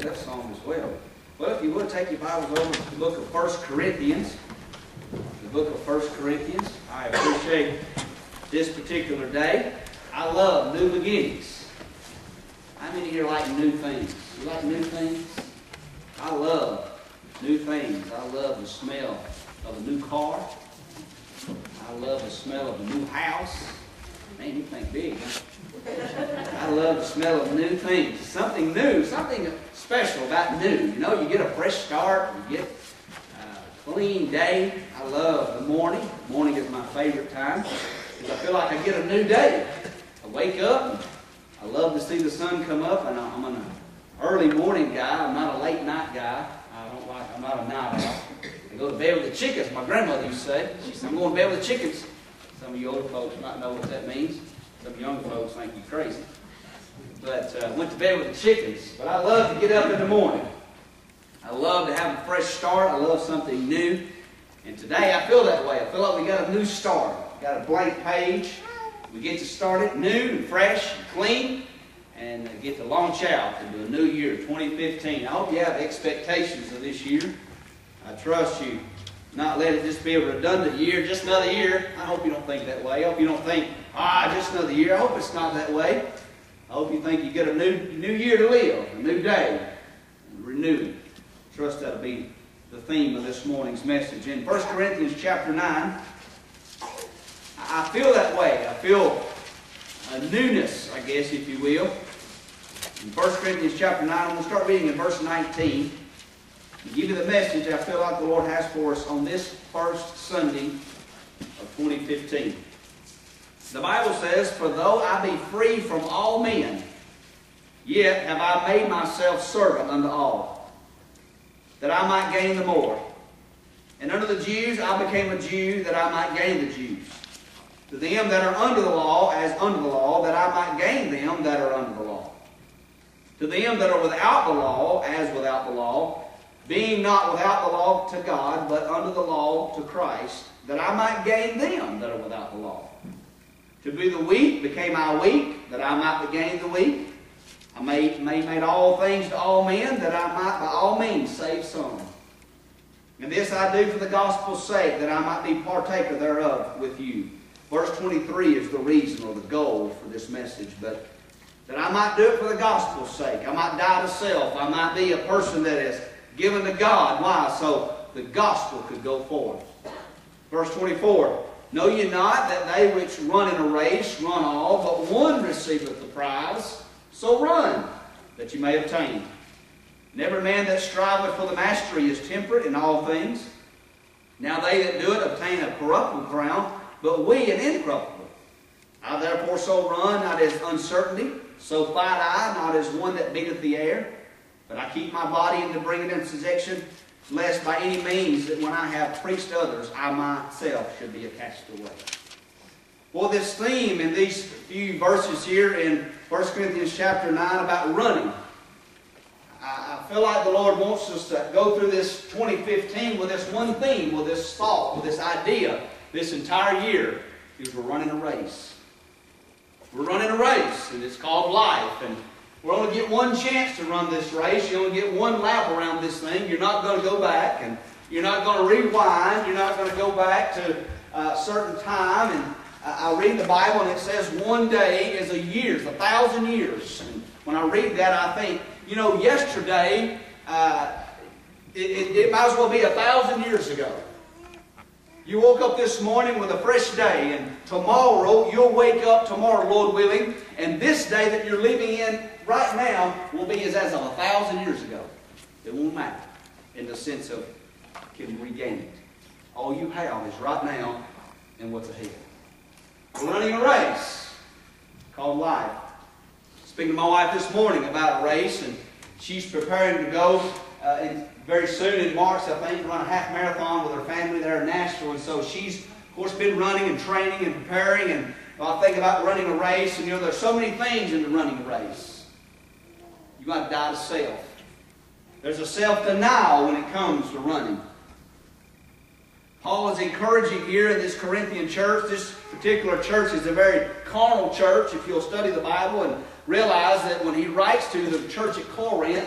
that song as well. Well, if you would, take your Bibles over to the book of 1 Corinthians. The book of 1 Corinthians. I appreciate this particular day. I love new beginnings. How many here like new things? You like new things? I love new things. I love the smell of a new car. I love the smell of a new house. Man, you think big, huh? I love the smell of new things. Something new, something special about new. You know, you get a fresh start, you get a clean day. I love the morning. Morning is my favorite time because I feel like I get a new day. I wake up, I love to see the sun come up, and I'm an early morning guy. I'm not a late night guy. I don't like, I'm not a night owl. I go to bed with the chickens, my grandmother used to say. She said, I'm going to bed with the chickens. Some of you older folks might know what that means. Some young folks think you crazy. But uh, went to bed with the chickens. But I love to get up in the morning. I love to have a fresh start. I love something new. And today I feel that way. I feel like we got a new start. We got a blank page. We get to start it new and fresh and clean and get to launch out into a new year, 2015. I hope you have expectations of this year. I trust you not let it just be a redundant year, just another year. I hope you don't think that way. I hope you don't think, ah, just another year. I hope it's not that way. I hope you think you get a new, new year to live, a new day, renewing. Trust that'll be the theme of this morning's message. In 1 Corinthians chapter 9, I feel that way. I feel a newness, I guess, if you will. In 1 Corinthians chapter 9, I'm going to start reading in verse 19 give you the message I feel like the Lord has for us on this first Sunday of 2015. The Bible says, For though I be free from all men, yet have I made myself servant unto all, that I might gain the more. And unto the Jews I became a Jew, that I might gain the Jews. To them that are under the law, as under the law, that I might gain them that are under the law. To them that are without the law, as without the law, being not without the law to God, but under the law to Christ, that I might gain them that are without the law. To be the weak became I weak, that I might be gain the weak. I made, made, made all things to all men, that I might by all means save some. And this I do for the gospel's sake, that I might be partaker thereof with you. Verse 23 is the reason or the goal for this message, but that I might do it for the gospel's sake. I might die to self. I might be a person that is given to God. Why? So the gospel could go forth. Verse 24. Know ye not that they which run in a race run all, but one receiveth the prize? So run, that ye may obtain. And every man that striveth for the mastery is temperate in all things. Now they that do it obtain a corruptible crown, but we an incorruptible. I therefore so run, not as uncertainty, so fight I, not as one that beateth the air. But I keep my body in to bring it into subjection, lest by any means that when I have preached others, I myself should be a castaway. Well, this theme in these few verses here in 1 Corinthians chapter 9 about running, I feel like the Lord wants us to go through this 2015 with this one theme, with this thought, with this idea, this entire year, is we're running a race. We're running a race, and it's called life. And we only get one chance to run this race. You only get one lap around this thing. You're not going to go back, and you're not going to rewind. You're not going to go back to a certain time. And I read the Bible, and it says one day is a year, a thousand years. And when I read that, I think, you know, yesterday, uh, it, it, it might as well be a thousand years ago. You woke up this morning with a fresh day, and tomorrow you'll wake up tomorrow, Lord willing, and this day that you're living in right now will be as, as of a thousand years ago. It won't matter in the sense of can regain it. All you have is right now and what's ahead. We're running a race called life. Speaking to my wife this morning about a race, and she's preparing to go uh, very soon in March, I think, run a half marathon with her family there in Nashville. And so she's, of course, been running and training and preparing. And I think about running a race, and you know, there's so many things into running a race. You got to die to self. There's a self-denial when it comes to running. Paul is encouraging here in this Corinthian church. This particular church is a very carnal church. If you'll study the Bible and realize that when he writes to the church at Corinth,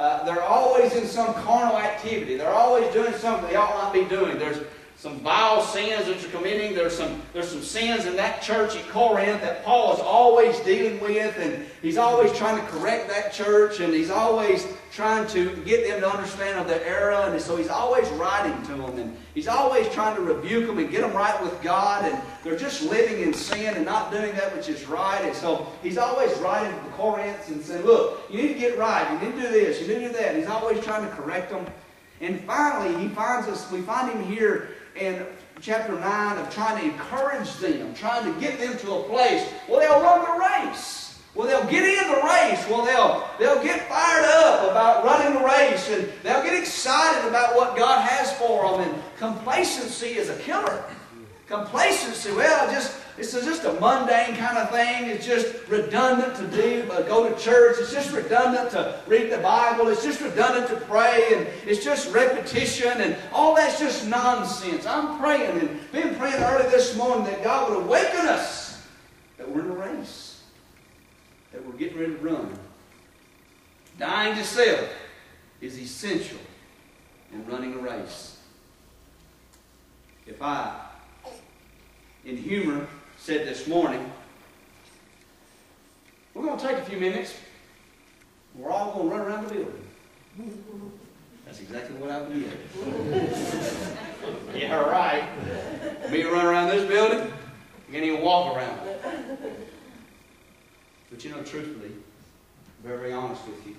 uh, they're always in some carnal activity. They're always doing something they ought not be doing. There's some vile sins that you're committing. There's some, there's some sins in that church at Corinth that Paul is always dealing with, and he's always trying to correct that church, and he's always trying to get them to understand of their error, and so he's always writing to them, and he's always trying to rebuke them and get them right with God, and they're just living in sin and not doing that which is right, and so he's always writing to the Corinthians and saying, look, you need to get right, you need to do this, you need to do that, and he's always trying to correct them. And finally, he finds us, we find him here in chapter 9 of trying to encourage them, trying to get them to a place where they'll run the race. Well, they'll get in the race. Well, they'll, they'll get fired up about running the race and they'll get excited about what God has for them. And complacency is a killer. Complacency, well, just it's just a mundane kind of thing. It's just redundant to do, uh, go to church. It's just redundant to read the Bible. It's just redundant to pray, and it's just repetition, and all that's just nonsense. I'm praying and been praying early this morning that God would awaken us that we're in a race, that we're getting ready to run. Dying to self is essential in running a race. If I in humor said this morning, we're going to take a few minutes. We're all going to run around the building. That's exactly what I would do. yeah, right. Me run around this building, you can't even walk around it. But you know, truthfully, very, very honest with you,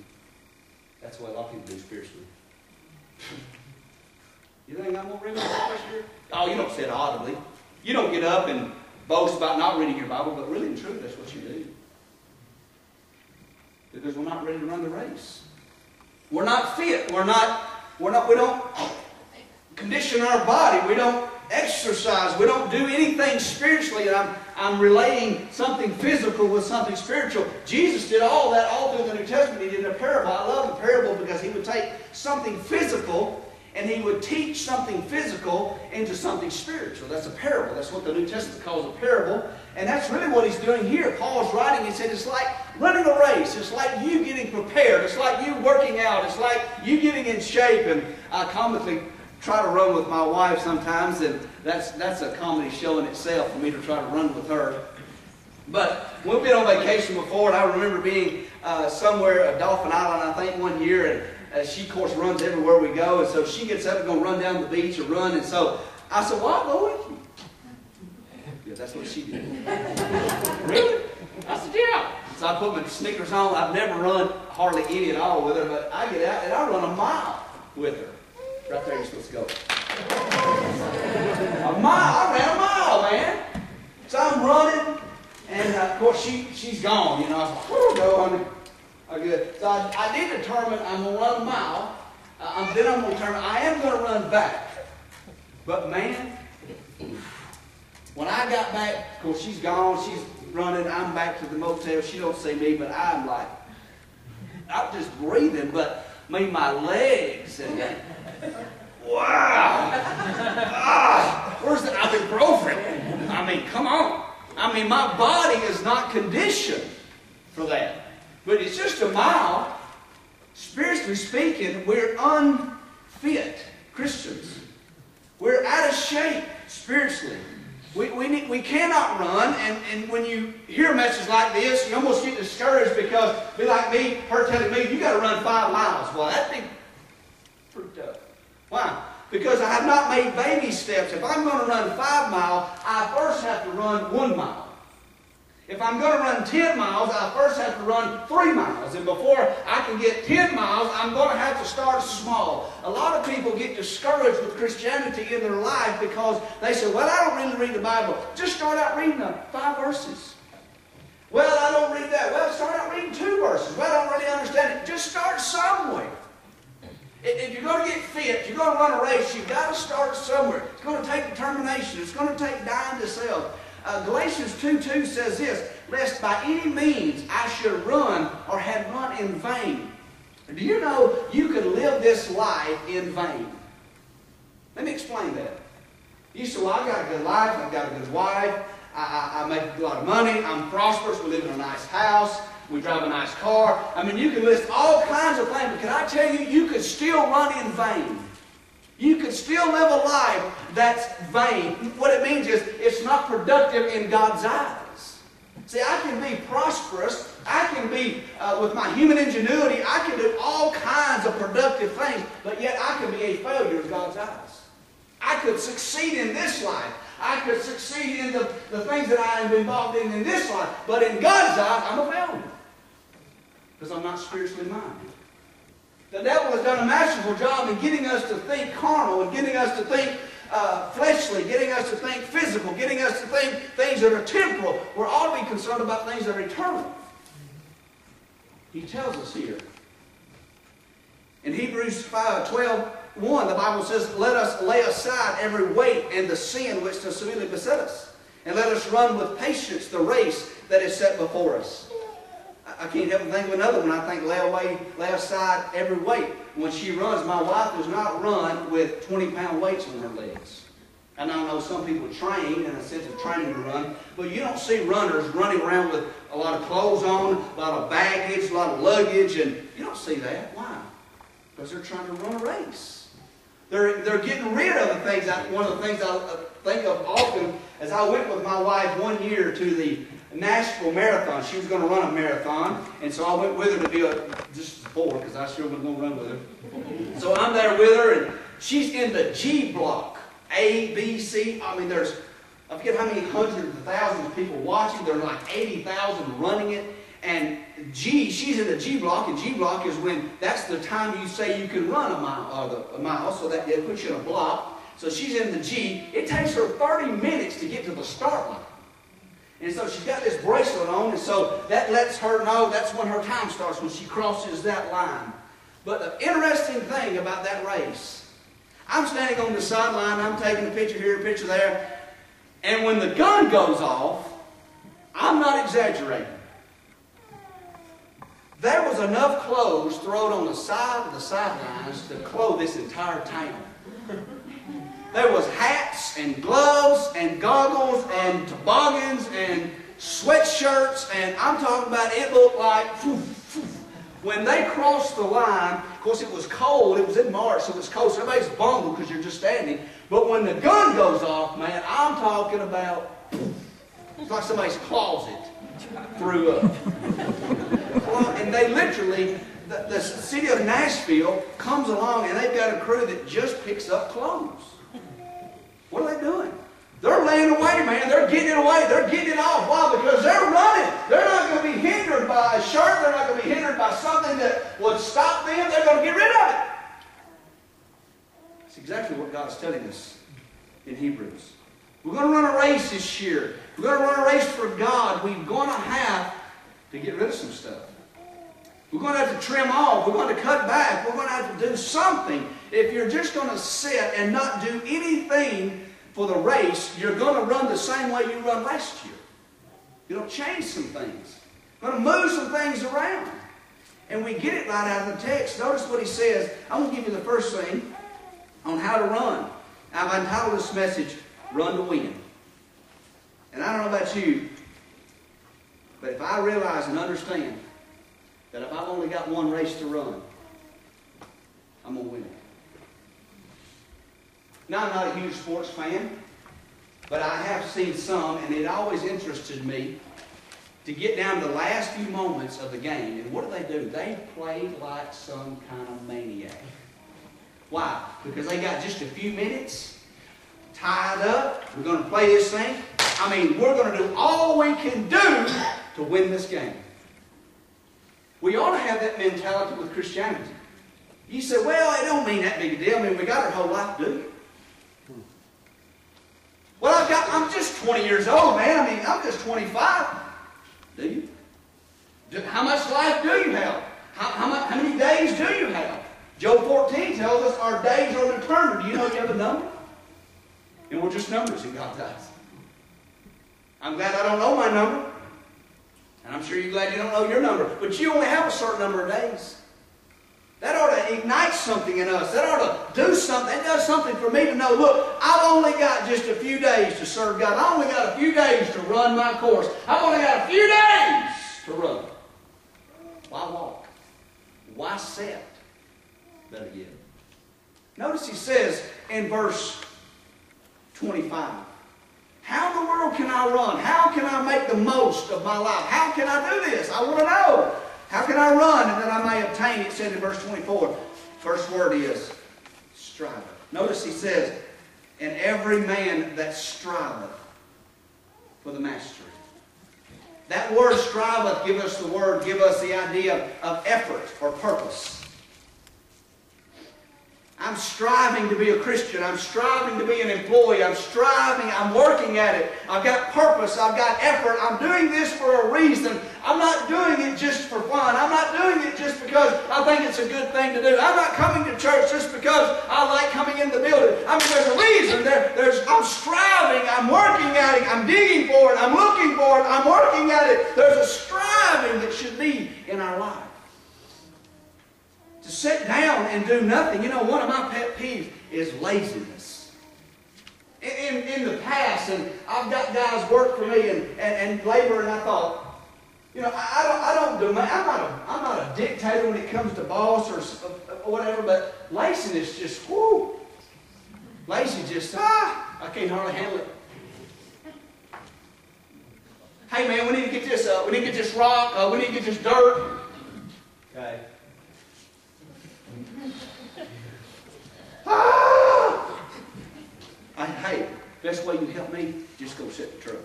that's what a lot of people do spiritually. you think I'm going to read my year? Oh, you don't say it audibly. You don't get up and boast about not reading your Bible, but really in truth, that's what you do. Because we're not ready to run the race. We're not fit. We're not, we're not, we don't condition our body. We don't exercise. We don't do anything spiritually. I'm, I'm relaying something physical with something spiritual. Jesus did all that all through the New Testament. He did a parable. I love the parable because he would take something physical and he would teach something physical into something spiritual. That's a parable. That's what the New Testament calls a parable. And that's really what he's doing here. Paul's writing, he said, it's like running a race. It's like you getting prepared. It's like you working out. It's like you getting in shape. And I comically try to run with my wife sometimes, and that's, that's a comedy show in itself for me to try to run with her. But we've been on vacation before, and I remember being uh, somewhere at Dauphin Island, I think, one year, and uh, she, of course, runs everywhere we go, and so she gets up and to run down the beach or run, and so I said, well, I'll go with you. Yeah, that's what she did. really? I said, yeah. So I put my sneakers on. I've never run hardly any at all with her, but I get out and I run a mile with her. Right there, you're supposed to go. a mile? I ran a mile, man. So I'm running, and uh, of course she she's gone. You know, I like, go on. Oh, good. So I, I did determine I'm going to run a mile. Uh, then I'm going to determine I am going to run back. But man, when I got back, of course she's gone. She's running. I'm back to the motel. She don't see me, but I'm like, I'm just breathing. But me, my legs and wow, ah, where's the ibuprofen? I mean, come on. I mean, my body is not conditioned for that. But it's just a mile. Spiritually speaking, we're unfit Christians. We're out of shape spiritually. We, we, need, we cannot run, and, and when you hear a message like this, you almost get discouraged because, be like me, her telling me, you got to run five miles. Well, that'd be pretty tough. Why? Because I have not made baby steps. If I'm going to run five miles, I first have to run one mile. If I'm going to run 10 miles, I first have to run 3 miles. And before I can get 10 miles, I'm going to have to start small. A lot of people get discouraged with Christianity in their life because they say, well, I don't really read the Bible. Just start out reading the five verses. Well, I don't read that. Well, start out reading two verses. Well, I don't really understand it. Just start somewhere. If you're going to get fit, if you're going to run a race, you've got to start somewhere. It's going to take determination. It's going to take dying to self. Uh, Galatians 2 2 says this, lest by any means I should run or had run in vain. Do you know you could live this life in vain? Let me explain that. You say, well, I've got a good life, I've got a good wife, I, I, I make a lot of money, I'm prosperous, we live in a nice house, We drive a nice car. I mean, you can list all kinds of things, but can I tell you, you could still run in vain. You can still live a life that's vain. What it means is it's not productive in God's eyes. See, I can be prosperous. I can be, uh, with my human ingenuity, I can do all kinds of productive things, but yet I can be a failure in God's eyes. I could succeed in this life. I could succeed in the, the things that I am involved in in this life. But in God's eyes, I'm a failure. Because I'm not spiritually minded. The devil has done a masterful job in getting us to think carnal and getting us to think uh, fleshly, getting us to think physical, getting us to think things that are temporal. We're ought to be concerned about things that are eternal. He tells us here. In Hebrews 5, 12, 1, the Bible says, Let us lay aside every weight and the sin which does severely beset us, and let us run with patience the race that is set before us. I can't help but think of another one. I think lay away, lay aside every weight. When she runs, my wife does not run with 20 pound weights on her legs. And I know some people train in a sense of training to run, but you don't see runners running around with a lot of clothes on, a lot of baggage, a lot of luggage, and you don't see that. Why? Because they're trying to run a race. They're, they're getting rid of the things. I, one of the things I uh, think of often as I went with my wife one year to the Nashville Marathon. She was going to run a marathon, and so I went with her to do it just before because I sure wasn't going to run with her. So I'm there with her, and she's in the G block, A, B, C. I mean, there's I forget how many hundreds of thousands of people watching. There are like 80,000 running it. And G, she's in the G block, and G block is when that's the time you say you can run a mile, or the, a mile, so that it puts you in a block. So she's in the G. It takes her 30 minutes to get to the start line. And so she's got this bracelet on, and so that lets her know that's when her time starts, when she crosses that line. But the interesting thing about that race, I'm standing on the sideline, I'm taking a picture here, a picture there, and when the gun goes off, I'm not exaggerating. There was enough clothes thrown on the side of the sidelines to clothe this entire town. There was hats and gloves and goggles and toboggans and sweatshirts and I'm talking about it looked like when they crossed the line, of course it was cold, it was in March, so it was cold, so everybody's bummed because you're just standing. But when the gun goes off, man, I'm talking about it's like somebody's closet threw up. and they literally, the, the city of Nashville comes along and they've got a crew that just picks up clothes. What are they doing? They're laying away, man. They're getting it away. They're getting it off. Why? Because they're running. They're not going to be hindered by a shirt. They're not going to be hindered by something that would stop them. They're going to get rid of it. That's exactly what God is telling us in Hebrews. We're going to run a race this year. We're going to run a race for God. We're going to have to get rid of some stuff. We're going to have to trim off. We're going to cut back. We're going to have to do something. If you're just going to sit and not do anything for the race, you're going to run the same way you run last year. You're going to change some things. You're going to move some things around. And we get it right out of the text. Notice what he says. I'm going to give you the first thing on how to run. I've entitled this message, Run to Win. And I don't know about you, but if I realize and understand that if I've only got one race to run, I'm going to win it. Now, I'm not a huge sports fan, but I have seen some, and it always interested me to get down to the last few moments of the game. And what do they do? They play like some kind of maniac. Why? Because they got just a few minutes tied up. We're going to play this thing. I mean, we're going to do all we can do to win this game. We ought to have that mentality with Christianity. You say, well, it don't mean that big a deal. I mean, we got our whole life, do you? Well, I've got, I'm just 20 years old, man. I mean, I'm just 25. Do you? How much life do you have? How, how, much, how many days do you have? Job 14 tells us our days are determined. Do you know you have a number? And we're just numbers in God's eyes. I'm glad I don't know my number. And I'm sure you're glad you don't know your number. But you only have a certain number of days. That ought to ignite something in us. That ought to do something. That does something for me to know, look, I've only got just a few days to serve God. I only got a few days to run my course. I've only got a few days to run. Why walk? Why sit? Better yet. Notice he says in verse 25, How in the world can I run? How can I make the most of my life? How can I do this? I want to know. How can I run and that I may obtain? It said in verse 24. First word is strive. Notice he says, And every man that striveth for the mastery. That word striveth give us the word, give us the idea of effort or purpose. I'm striving to be a Christian. I'm striving to be an employee. I'm striving. I'm working at it. I've got purpose. I've got effort. I'm doing this for a reason. I'm not doing it just for fun. I'm not doing it just because I think it's a good thing to do. I'm not coming to church just because I like coming in the building. I mean, there's a reason. There, there's, I'm striving. I'm working at it. I'm digging for it. I'm looking for it. I'm working at it. There's a striving that should be in our life sit down and do nothing. You know, one of my pet peeves is laziness. In, in, in, the past, and I've got guys work for me and, and, and labor, and I thought, you know, I, I don't, I don't do, I'm not, a, I'm not a dictator when it comes to boss or, or whatever, but laziness just, whoo, lazy just, ah, I can't hardly handle it. Hey man, we need to get this, uh, we need to get this rock, uh, we need to get this dirt. Okay. ah! I, hey, best way you can help me, just go sit in the truck.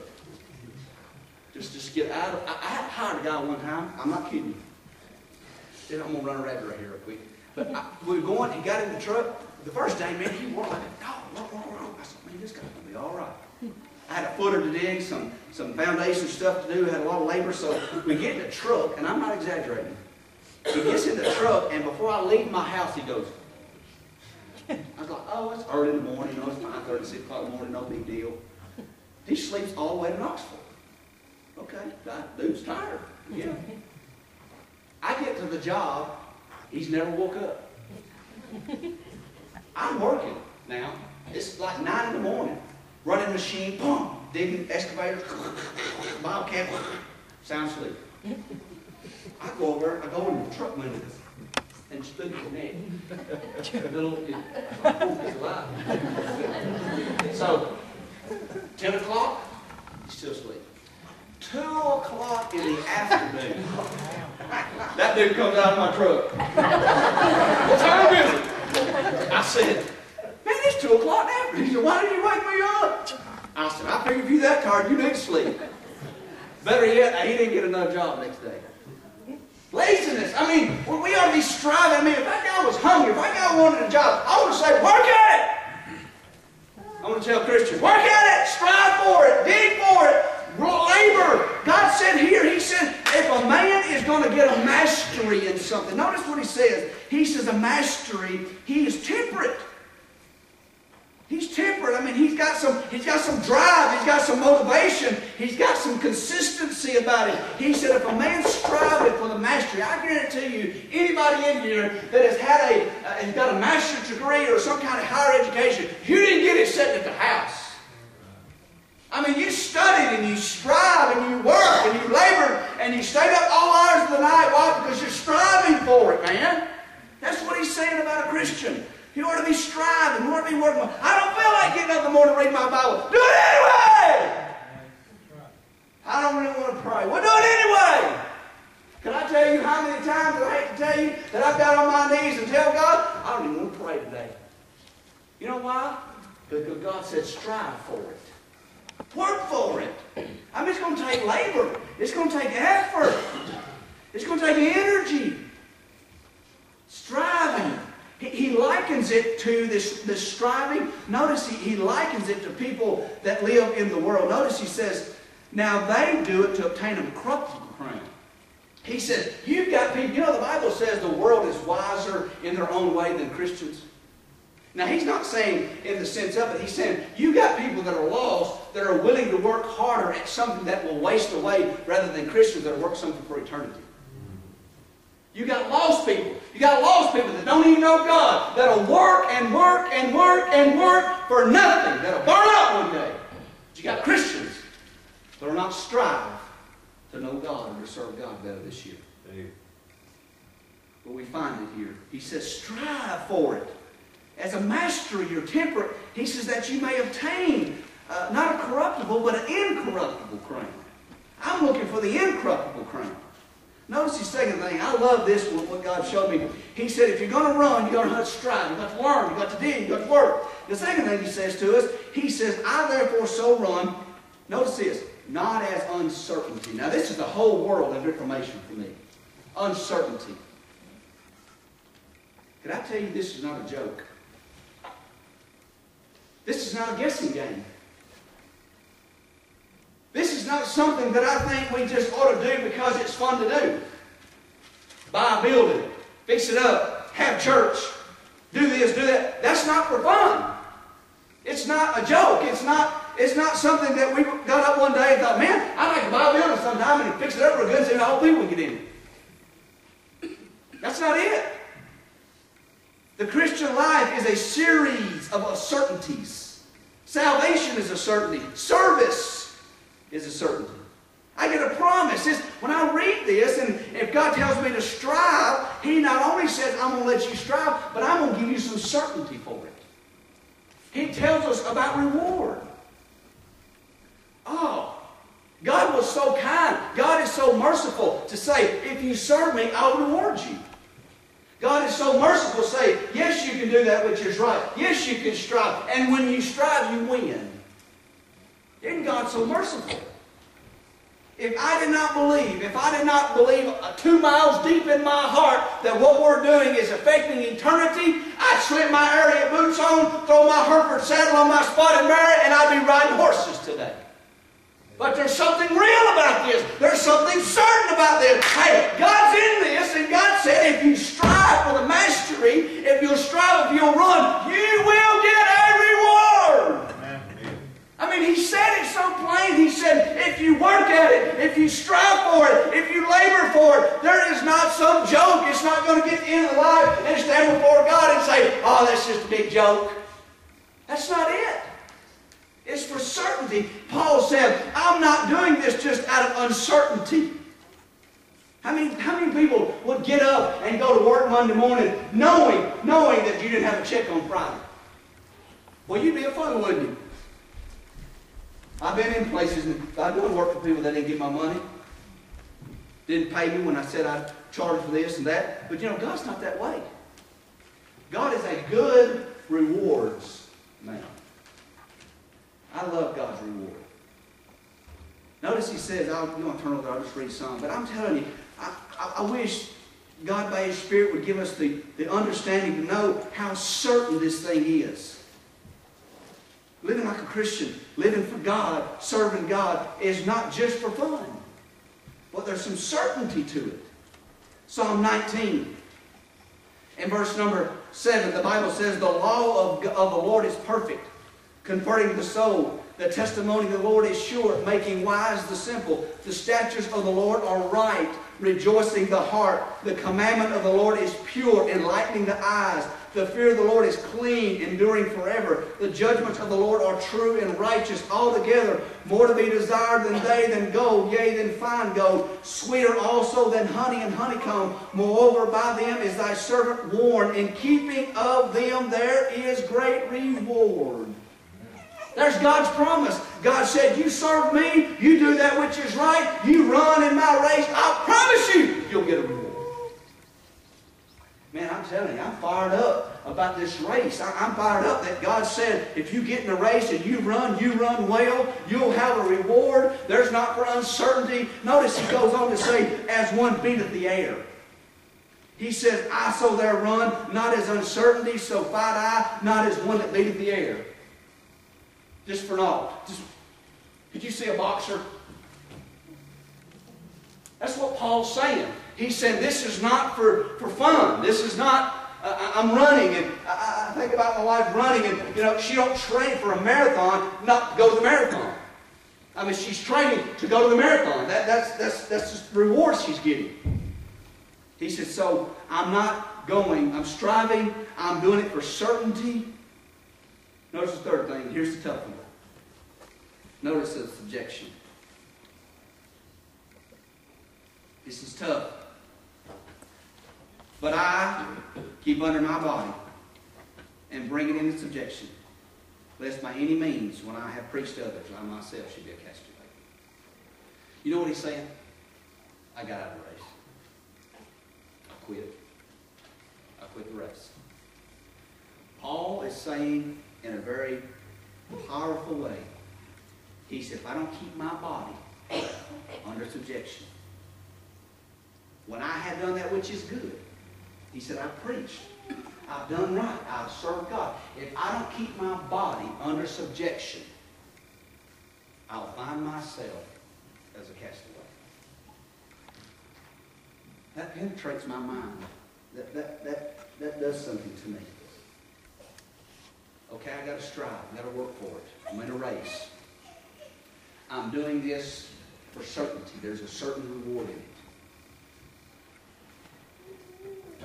Just, just get out of. I, I hired a guy one time. I'm not kidding you. Then I'm gonna run a rabbit right here real quick. But I, we were going. He got in the truck. The first day, man, he walked like a dog. I said, man, this guy's gonna be all right. I had a footer to dig, some some foundation stuff to do. Had a lot of labor. So we get in the truck, and I'm not exaggerating. He gets in the truck, and before I leave my house, he goes. I was like, oh, it's early in the morning. Know, it's 5 30, 6 o'clock in the morning. No big deal. He sleeps all the way to Knoxville. Okay, that dude's tired. Yeah. I get to the job, he's never woke up. I'm working now. It's like 9 in the morning. Running machine, boom, digging excavator, bobcat, sound sleep. I go over, I go in the truck window and stood the neck. little, alive. so, 10 o'clock, he's still asleep. 2 o'clock in the afternoon, that dude comes out of my truck. what time is it? I said, man, it's 2 o'clock now. He said, why did you wake me up? I said, I figured if you that tired, you need to sleep. Better yet, he didn't get another job next day. Laziness. I mean, we ought to be striving. I mean, if that guy was hungry, if that guy wanted a job, I would say, work at it. I want to tell Christians, work at it, strive for it, dig for it, labor. God said here, He said, if a man is going to get a mastery in something, notice what He says. He says a mastery, he is temperate. He's temperate. I mean, he's got some, he's got some drive, he's got some motivation, he's got some consistency about it. He said, if a man striving for the mastery, I guarantee you, anybody in here that has had a, uh, has got a master's degree or some kind of higher education, you didn't get it sitting at the house. I mean, you studied and you strive and you work and you labored and you stayed up all hours of the night. Why? Because you're striving for it, man. That's what he's saying about a Christian. You ought to be striving. You ought to be working. I don't feel like getting up in the morning to read my Bible. Do it anyway! I don't really want to pray. Well, do it anyway! Can I tell you how many times I hate to tell you that I've got on my knees and tell God, I don't even want to pray today. You know why? Because God said, strive for it. Work for it. I mean, it's going to take labor. It's going to take effort. It's going to take energy. Striving. He, likens it to this, this striving. Notice he, he likens it to people that live in the world. Notice he says, now they do it to obtain a corruptible crown. He says, you've got people, you know the Bible says the world is wiser in their own way than Christians. Now he's not saying in the sense of it, he's saying "You've got people that are lost that are willing to work harder at something that will waste away rather than Christians that work something for eternity. You got lost people. You got lost people that don't even know God, that'll work and work and work and work for nothing, that'll burn up one day. But you got Christians that will not strive to know God and to serve God better this year. But we find it here. He says, strive for it. As a master of your temper, he says that you may obtain uh, not a corruptible, but an incorruptible crown. I'm looking for the incorruptible crown. Notice the second thing. I love this one, what God showed me. He said, if you're going to run, you've got to strive. You've got to learn. You've got to dig. You've got to work. The second thing he says to us, he says, I therefore so run. Notice this. Not as uncertainty. Now, this is the whole world of information for me. Uncertainty. Can I tell you this is not a joke? This is not a guessing game. This is not something that I think we just ought to do because it's fun to do. Buy a building, fix it up, have church, do this, do that. That's not for fun. It's not a joke. It's not, it's not something that we got up one day and thought, man, I'd like to buy a building sometime and fix it up real good and see how people get in That's not it. The Christian life is a series of uncertainties. Salvation is a certainty. Service is a certainty. I get a promise. It's, when I read this, and if God tells me to strive, He not only says, I'm going to let you strive, but I'm going to give you some certainty for it. He tells us about reward. Oh, God was so kind. God is so merciful to say, if you serve me, I'll reward you. God is so merciful to say, yes, you can do that which is right. Yes, you can strive. And when you strive, you win. Isn't God so merciful? If I did not believe, if I did not believe uh, two miles deep in my heart that what we're doing is affecting eternity, I'd slip my Ariat boots on, throw my Hereford saddle on my spotted mare, and I'd be riding horses today. But there's something real about this. There's something certain about this. Hey, God's in this, and God said if you strive for the mastery, if you'll strive, if you'll run, you will get reward. I mean, he said it so plain. He said, if you work at it, if you strive for it, if you labor for it, there is not some joke. It's not going to get to the end of life and stand before God and say, oh, that's just a big joke. That's not it. It's for certainty. Paul said, I'm not doing this just out of uncertainty. How many, how many people would get up and go to work Monday morning knowing, knowing that you didn't have a check on Friday? Well, you'd be a fool, wouldn't you? I've been in places and I've done work for people that didn't get my money. Didn't pay me when I said I'd charge for this and that. But you know, God's not that way. God is a good rewards man. I love God's reward. Notice he says, I'll, you to turn over, I'll just read some. But I'm telling you, I, I, I wish God by His Spirit would give us the, the understanding to know how certain this thing is. Living like a Christian, living for God, serving God, is not just for fun. But there's some certainty to it. Psalm 19, in verse number 7, the Bible says, The law of, of the Lord is perfect, converting the soul. The testimony of the Lord is sure, making wise the simple. The statutes of the Lord are right, rejoicing the heart. The commandment of the Lord is pure, enlightening the eyes. The fear of the Lord is clean, enduring forever. The judgments of the Lord are true and righteous altogether. More to be desired than they than gold, yea, than fine gold. Sweeter also than honey and honeycomb. Moreover, by them is thy servant warned. In keeping of them there is great reward. There's God's promise. God said, You serve me, you do that which is right, you run in my race, I promise you, you'll get a reward. Man, I'm telling you, I'm fired up about this race. I'm fired up that God said, if you get in a race and you run, you run well, you'll have a reward. There's not for uncertainty. Notice he goes on to say, as one beateth the air. He says, I so there run, not as uncertainty, so fight I, not as one that beateth the air. Just for naught. Just, could you see a boxer? That's what Paul's saying. He said, this is not for, for fun. This is not, uh, I'm running, and I, I, think about my wife running, and, you know, she don't train for a marathon, not to go to the marathon. I mean, she's training to go to the marathon. That, that's, that's, that's the reward she's getting. He said, so I'm not going, I'm striving, I'm doing it for certainty. Notice the third thing. Here's the tough one. Notice the subjection. This is tough. But I keep under my body and bring it into subjection, lest by any means, when I have preached to others, I myself should be a castaway. You know what he's saying? I got out of the race. I quit. I quit the race. Paul is saying in a very powerful way, he said, if I don't keep my body under subjection, when I have done that which is good, he said, I've preached. I've done right. I've served God. If I don't keep my body under subjection, I'll find myself as a castaway. That penetrates my mind. That, that, that, that does something to me. Okay, I got to strive. I got to work for it. I'm in a race. I'm doing this for certainty. There's a certain reward in it.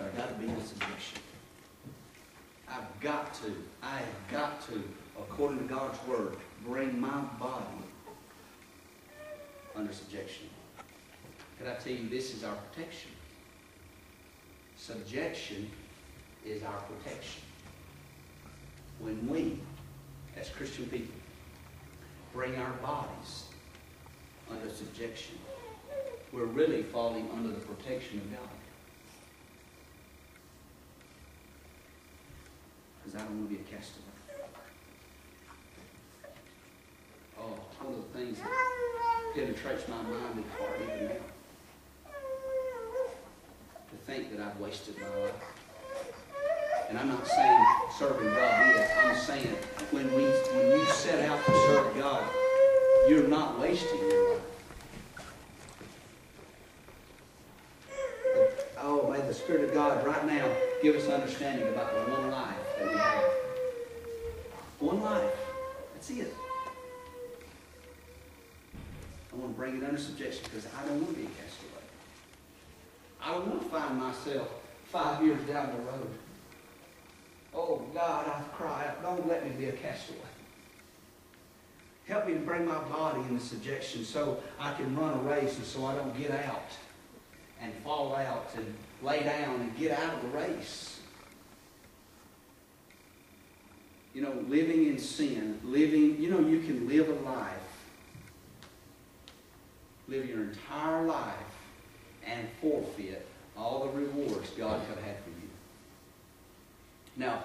But I've got to be in subjection. I've got to, I have got to, according to God's word, bring my body under subjection. Can I tell you, this is our protection. Subjection is our protection. When we, as Christian people, bring our bodies under subjection, we're really falling under the protection of God. Because I don't want to be a castaway. Oh, one of the things that penetrates my mind and heart even now. To think that I've wasted my life. And I'm not saying serving God is. I'm saying when we when you set out to serve God, you're not wasting your life. Oh, may the Spirit of God right now give us understanding about the one life that we have. One life. That's it. I want to bring it under subjection because I don't want to be a castaway. I don't want to find myself five years down the road. Oh, God, I cry out. Don't let me be a castaway. Help me to bring my body into subjection so I can run a race and so I don't get out and fall out and lay down and get out of the race. You know, living in sin, living, you know, you can live a life, live your entire life, and forfeit all the rewards God could have had for you. Now,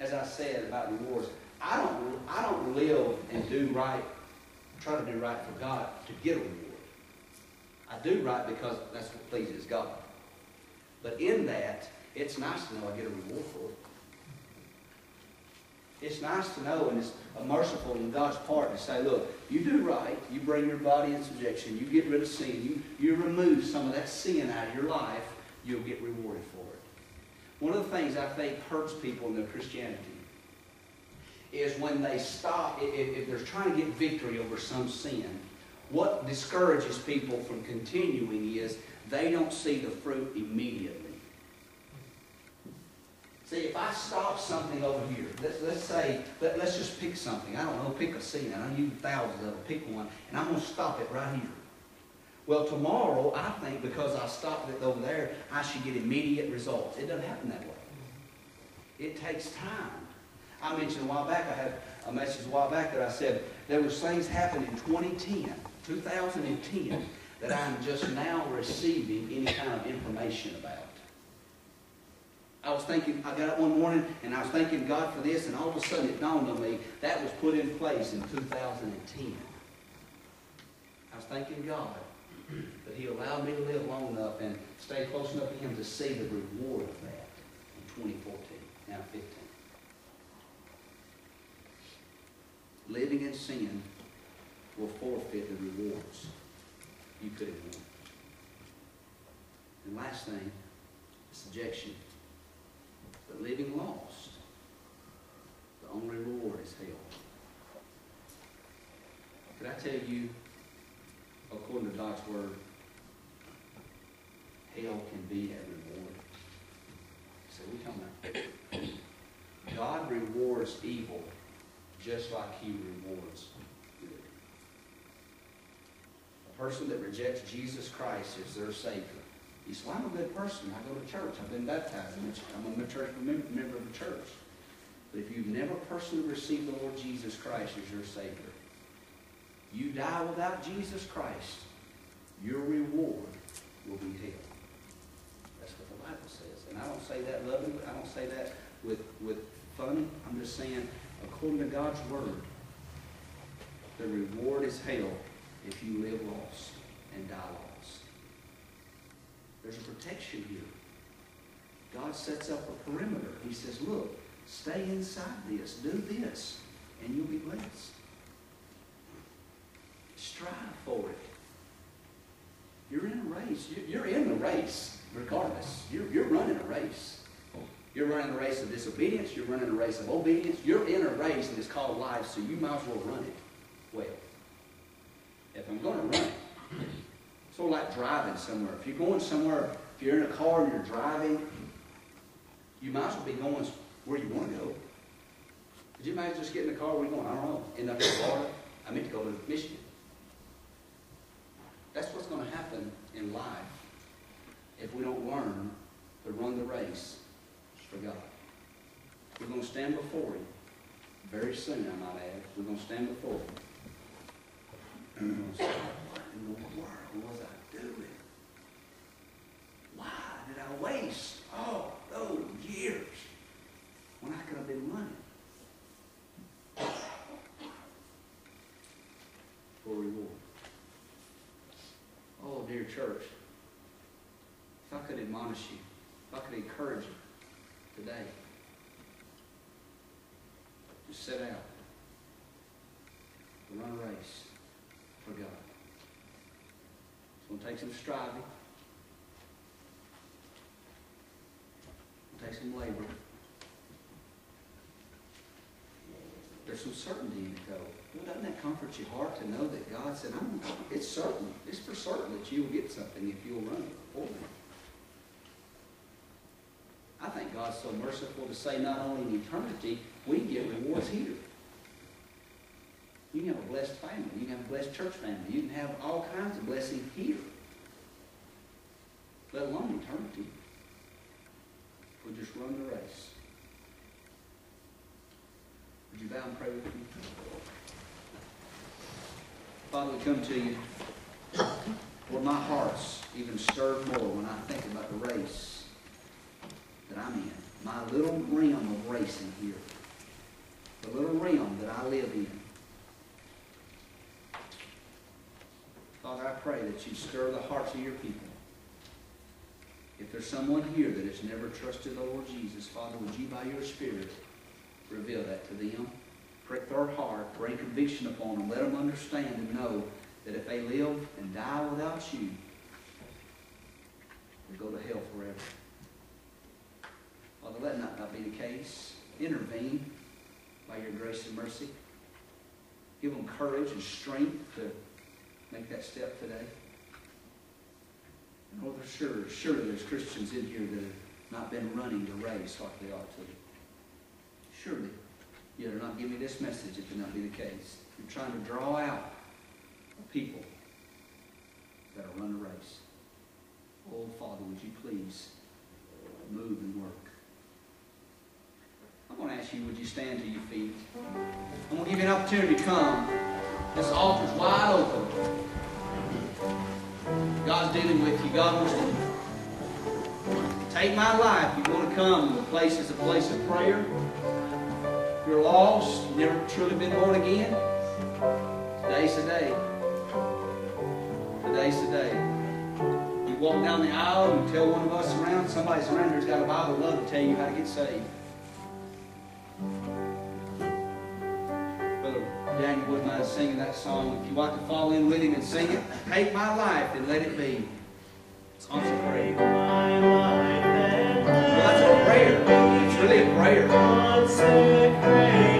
as I said about rewards, I don't, I don't live and do right, try to do right for God to get a reward. I do right because that's what pleases God. But in that, it's nice to know I get a reward for it. It's nice to know, and it's merciful in God's part to say, look, you do right, you bring your body in subjection, you get rid of sin, you, you remove some of that sin out of your life, you'll get rewarded for it. One of the things I think hurts people in their Christianity is when they stop, if, if they're trying to get victory over some sin, what discourages people from continuing is they don't see the fruit immediately. See, if I stop something over here, let's, let's say, let, let's just pick something. I don't know, pick a sin. I know thousands of them, pick one, and I'm going to stop it right here. Well, tomorrow, I think because I stopped it over there, I should get immediate results. It doesn't happen that way. It takes time. I mentioned a while back, I had a message a while back that I said there was things happened in 2010, 2010, that I'm just now receiving any kind of information about. I was thinking, I got up one morning and I was thanking God for this, and all of a sudden it dawned on me that was put in place in 2010. I was thanking God that He allowed me to live long enough and stay close enough to Him to see the reward of that in 2014, now 15. Living in sin will forfeit the rewards you could have won. And last thing, subjection. But living lost, the only reward is hell. Could I tell you, according to God's word, hell can be a reward? So we come about God rewards evil just like he rewards good. A person that rejects Jesus Christ as their Savior You say, well, I'm a good person. I go to church. I've been baptized. I'm a church member, member of the church. But if you've never personally received the Lord Jesus Christ as your Savior, you die without Jesus Christ, your reward will be hell. That's what the Bible says. And I don't say that lovingly. I don't say that with, with fun. I'm just saying, according to God's Word, the reward is hell if you live lost and die lost. There's a protection here. God sets up a perimeter. He says, look, stay inside this, do this, and you'll be blessed. Strive for it. You're in a race. You're in the race, regardless. You're, running a race. You're running a race of disobedience. You're running a race of obedience. You're in a race that is called life, so you might as well run it well. If I'm going to run it, sort of like driving somewhere. If you're going somewhere, if you're in a car and you're driving, you might as well be going where you want to go. Could you imagine just getting in the car where you going? I don't know. End up in Florida? I meant to go to Michigan. That's what's going to happen in life if we don't learn to run the race for God. We're going to stand before Him very soon, I might add. We're going to stand before Him. And we're going to in the was I doing? Why did I waste all those years when I could have been running for reward? Oh, dear church, if I could admonish you, if I could encourage you today, just set out to run a race for God. Going to take some striving. Take some labor. There's some certainty in it, though. Well, doesn't that comfort your heart to know that God said, I'm, it's certain, it's for certain that you will get something if you'll run it for me. I think God's so merciful to say not only in eternity, we get rewards here. You can have a blessed family. You can have a blessed church family. You can have all kinds of blessing here. Let alone eternity. We'll just run the race. Would you bow and pray with me? Father, we come to you. Lord, my heart's even stirred more when I think about the race that I'm in. My little realm of racing here. The little realm that I live in. Father, I pray that you stir the hearts of your people. If there's someone here that has never trusted the Lord Jesus, Father, would you by your Spirit reveal that to them? Prick their heart, bring conviction upon them, let them understand and know that if they live and die without you, they'll go to hell forever. Father, let that not be the case. Intervene by your grace and mercy. Give them courage and strength to make that step today. And Lord, sure, surely there's Christians in here that have not been running the race like they ought to. Surely, you'll not give me this message if it not be the case. You're trying to draw out people that are run a race. Oh, Father, would you please move and work? I'm going to ask you, would you stand to your feet? I'm going to give you an opportunity to come. This altar's wide open. God's dealing with you. God wants to take my life. You want to come. The place is a place of prayer. If you're lost, you've never truly been born again. Today's the day. Today's the day. You walk down the aisle and tell one of us around, somebody's around there's got a Bible, love to tell you how to get saved. Daniel wouldn't mind singing that song. If you want to fall in with him and sing it, take my life and let it be. Consecrate. Well, that's a prayer. It's really a prayer. Consecrated,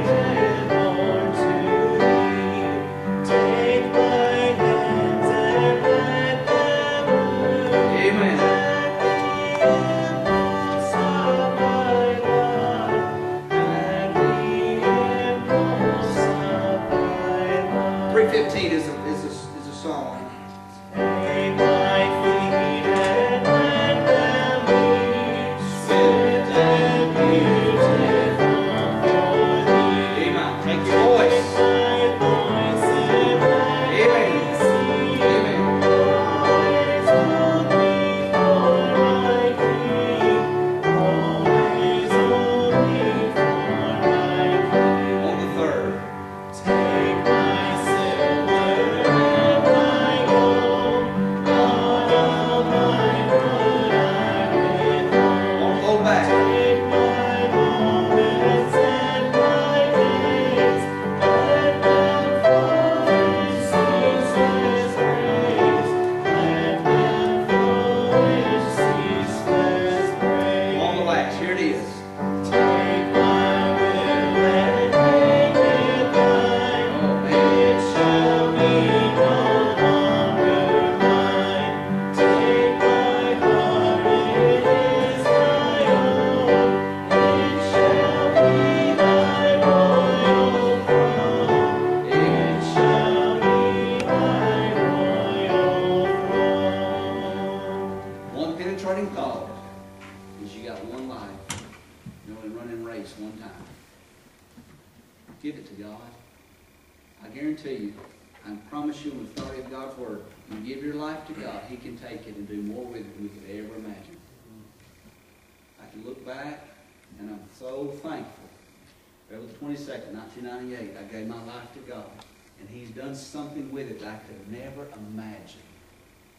never imagined.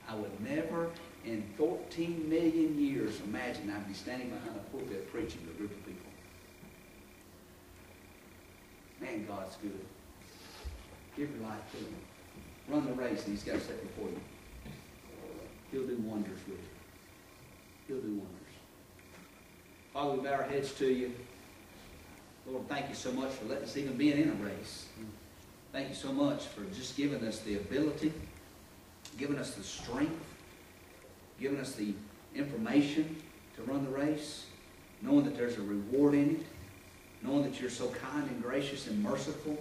I would never, in fourteen million years, imagine I'd be standing behind a pulpit preaching to a group of people. Man, God's good. Give your life to Him. Run the race, and He's got set before you. He'll do wonders with you. He'll do wonders. Father, we bow our heads to you. Lord, thank you so much for letting us even be in a race. Thank you so much for just giving us the ability, giving us the strength, giving us the information to run the race, knowing that there's a reward in it, knowing that you're so kind and gracious and merciful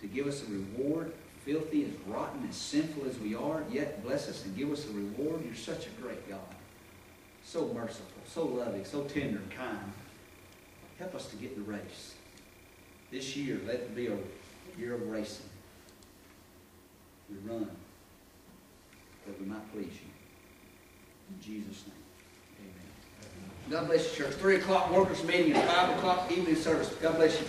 to give us a reward, filthy as rotten, as sinful as we are, yet bless us and give us a reward. You're such a great God. So merciful, so loving, so tender and kind. Help us to get the race. This year, let it be a year of racing. We run that we might please you. In Jesus' name, amen. God bless you, church. Three o'clock workers' meeting and five o'clock evening service. God bless you